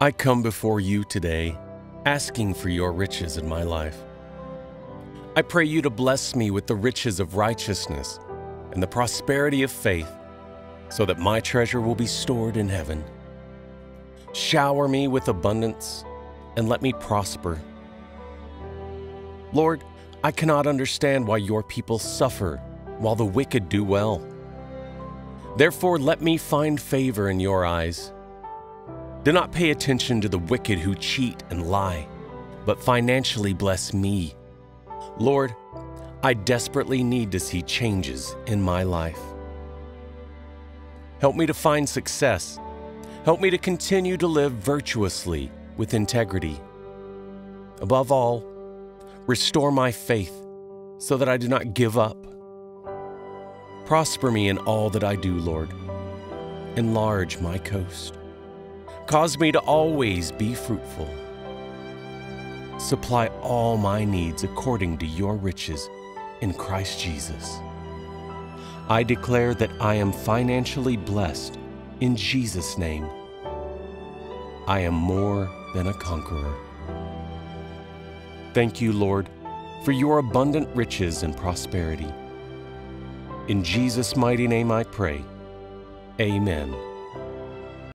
I come before you today, asking for your riches in my life. I pray you to bless me with the riches of righteousness and the prosperity of faith, so that my treasure will be stored in heaven. Shower me with abundance and let me prosper. Lord, I cannot understand why your people suffer while the wicked do well. Therefore, let me find favor in your eyes. Do not pay attention to the wicked who cheat and lie, but financially bless me. Lord, I desperately need to see changes in my life. Help me to find success. Help me to continue to live virtuously with integrity. Above all, restore my faith so that I do not give up. Prosper me in all that I do, Lord. Enlarge my coast. Cause me to always be fruitful. Supply all my needs according to your riches in Christ Jesus. I declare that I am financially blessed in Jesus' name. I am more than a conqueror. Thank you, Lord, for your abundant riches and prosperity. In Jesus' mighty name I pray. Amen.